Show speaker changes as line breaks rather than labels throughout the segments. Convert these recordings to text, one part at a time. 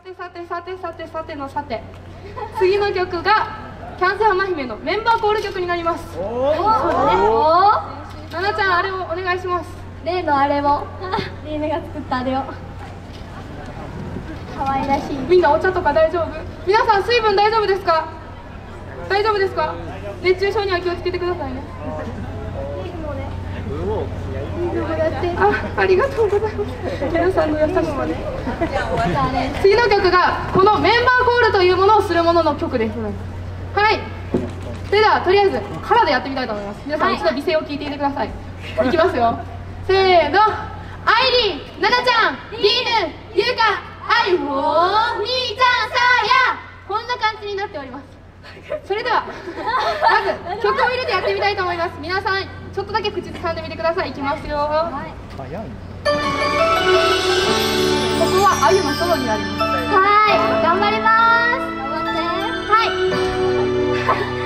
てさてさてさてさてのさて。次の曲がキャンセル浜姫のメンバーコール曲になります。
そうだね。お
ななちゃんあれをお願いします。
例のあれを。リーヌが作ったあれを。可愛らしい。
みんなお茶とか大丈夫？皆さん水分大丈夫ですか？大丈夫ですか？熱中症には気をつけてくださいねあありがとうございます。皆さんの優しさで次の曲がこのメンバーコールというものをするものの曲です。はい。それではとりあえずカラーでやってみたいと思います。皆さん一度美声を聞いていてください。いきますよ。せーの。アイリーナナちゃんリーヌゆうかアイフォー兄ちゃんさあやこんな感じになっております。それではまず曲を入れてやってみたいと思います。皆さんちょっとだけ口ずさんでみてください。いきますよ、
早い。
ここはあゆのソロになります。
はい。頑張ります。頑張って。はい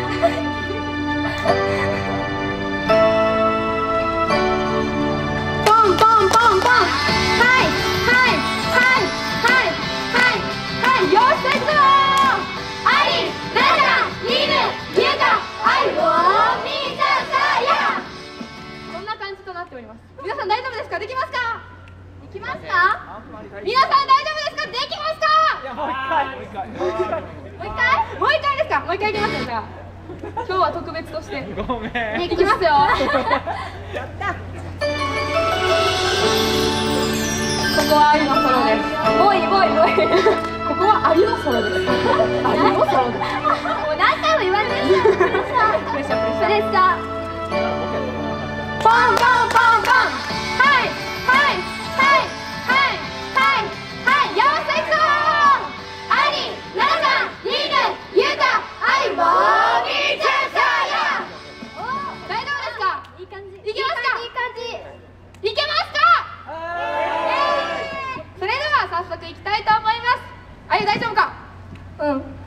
ボ
イボイボイ。
ここはアリのソロです。アリのソロです。
もう何回も言われてプレッシャープレッシャープレッシャー。
パ ンパンパンパン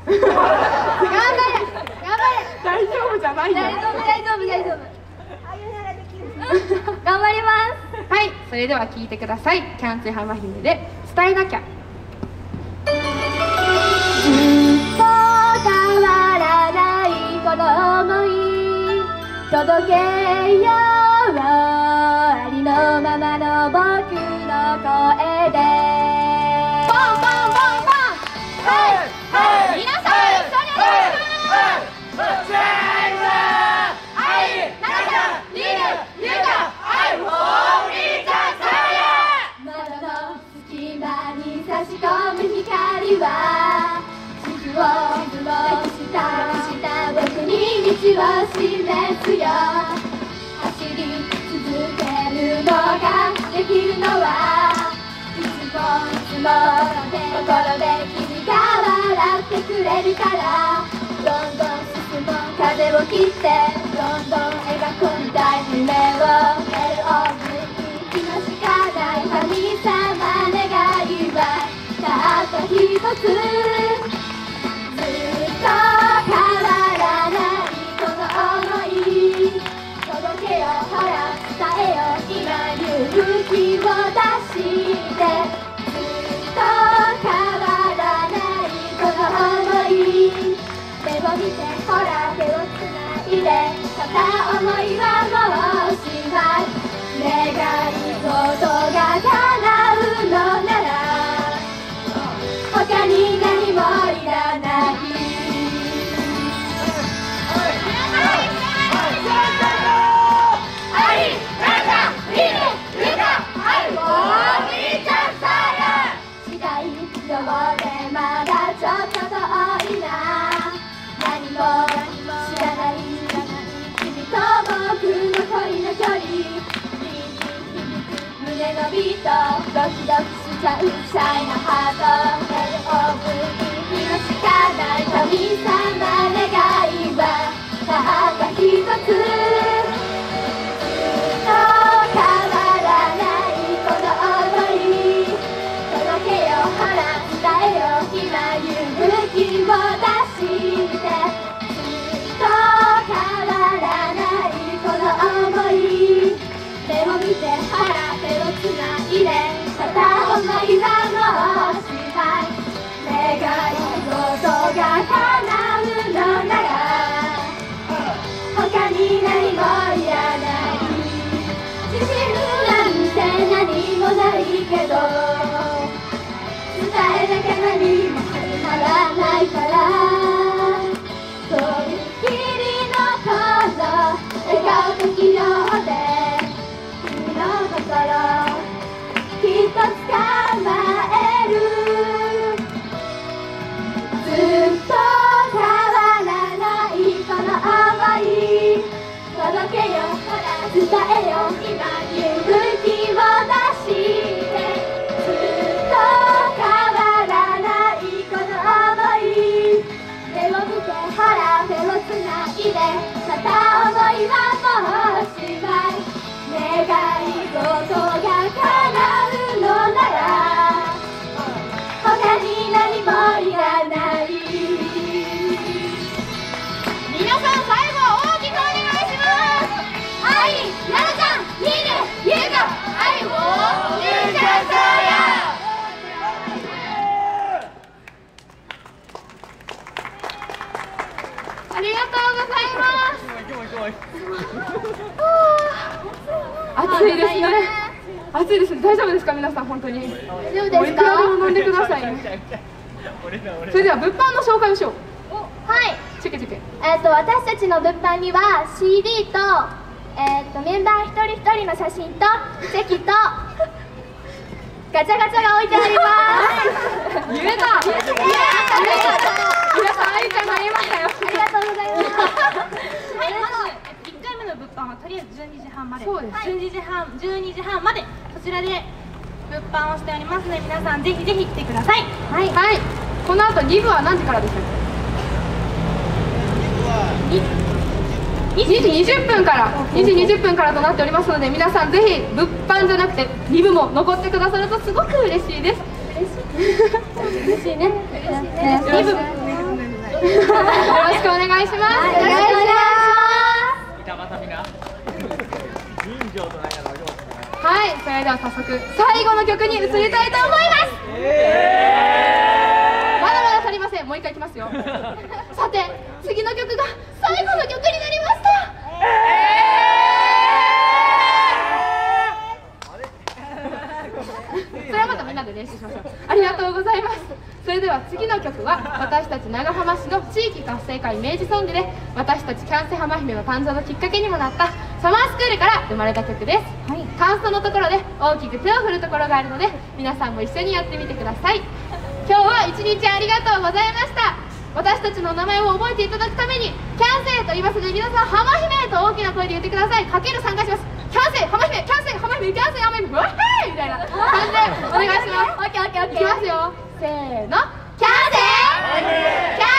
頑張れ頑張れ。
大丈夫
じゃないよ
大丈夫大丈夫大丈夫頑張ります。
はいそれでは聞いてください。キャンセル浜姫で伝えなきゃ
ずっと変わらないこの想い届けようありのままの僕の声で。
ポンポンポンポン。はい。はい
を抱きしたした僕に道を示すよ走り続けるのができるのはい。つもい。つも心でてくれるからどんどん進む風を切ってどんどん描くみたい夢をメルオブ今しかない神様願いはたった一つずっと変わらないこの想い届けよほら伝えよ今勇気を出を見てほら手をつないで片思いはもう胸のビートドキドキしちゃうシャイなハートメルオブ今しかない神様願いはたった一つ。けど伝えなきゃ何も始まらないからとびきりのこの笑顔と器量で君の心きっと捕まえる。ずっと変わらないこの想い。届けよほら
伝えよ。暑いですね。暑いですね。大丈夫ですか皆さん本当に。
大丈夫
もういくらでも飲んでくださいね。それでは物販の紹介をしよう。
はい。
チェケチェケ
えっと私たちの物販には CD と,、えっとメンバー一人一人の写真とチェキと ガチャガチャが置いてあります。
言えた。言えた。言えた皆さん愛ちゃんが言いましたよ。
ありがとうございます
はい、まず1回目の物販はとりあえず12時半まで。
そうです。
12時半12時半までそちらで物販をしておりますので皆さんぜひぜひ来てください。
はい。
はい。この後2部は何時からでしたっけ2時。20分から。2時20分からとなっておりますので皆さんぜひ物販じゃなくて2部も残ってくださるとすごく嬉しいです。
嬉しい。ね。
よろしくお願いします。
お願いし
はい、では早速最後の曲に移りたいと思います、まだまだ足りません。もう一回いきますよ。さて次の曲が最後の曲になりました。それはまたみんなで練習しましょう。ありがとうございます。それでは次の曲は私たち長浜市の地域活性化イメージソングで私たちキャンセ浜姫の誕生のきっかけにもなったサマースクールから生まれた曲です、カンストのところで大きく手を振るところがあるので皆さんも一緒にやってみてください。今日は一日ありがとうございました。私たちの名前を覚えていただくためにキャンセイと言いますので皆さん浜姫と大きな声で言ってください。かける参加しますキャンセイ浜姫キャンセイ浜姫キャンセイ浜姫うわっみたいな。感じで。お願いします。
オッケーオッケーオッ
い
ケー。
きますよ。せーの。
キャンセイキャンセイキャ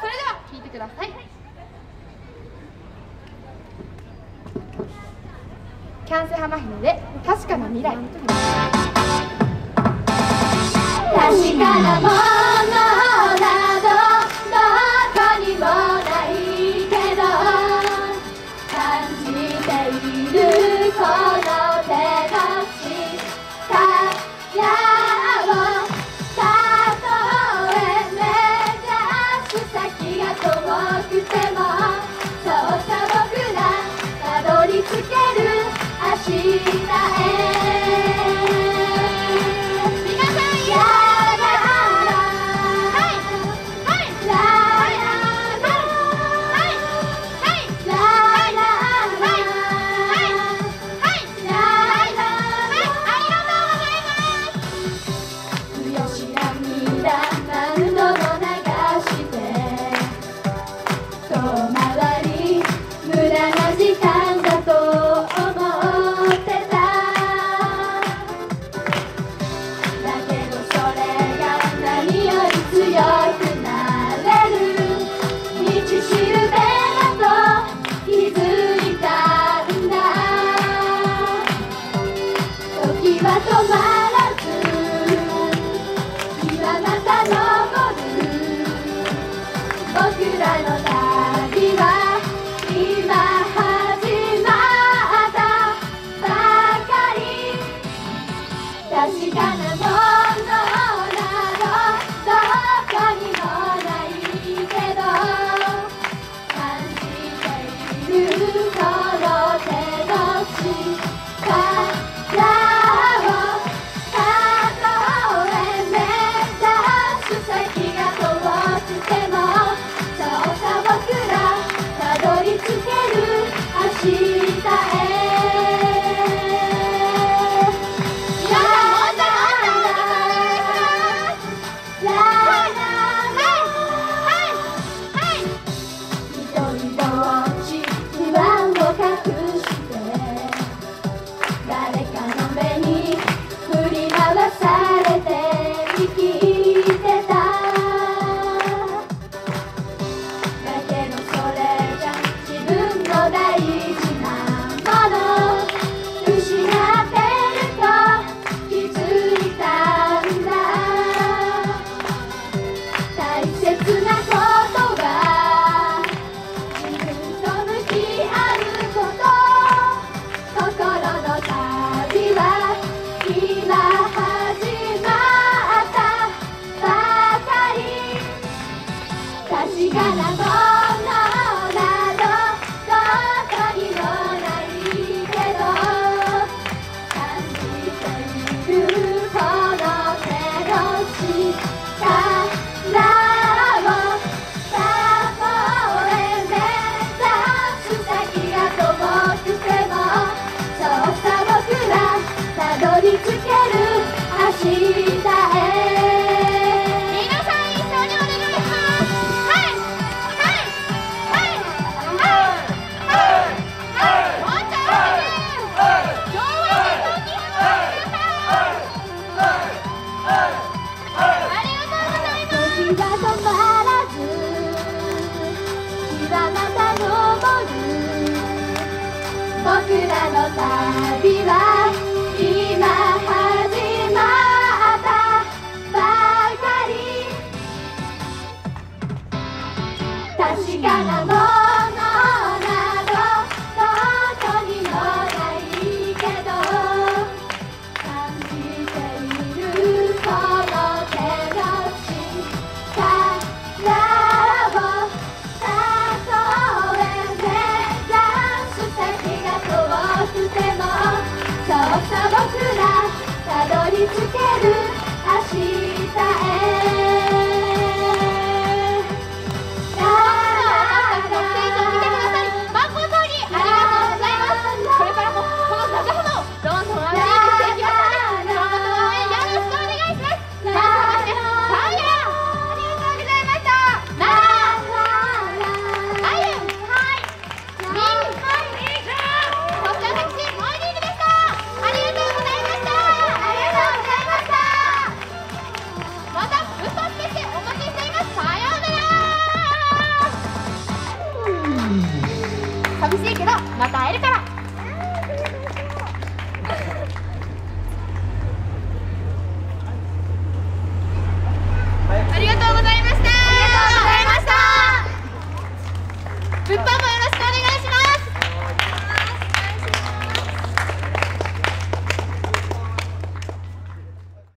それでは聴いてください。キャンセイ浜姫で確かな未来。
確かなもの Bye.